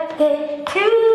Birthday to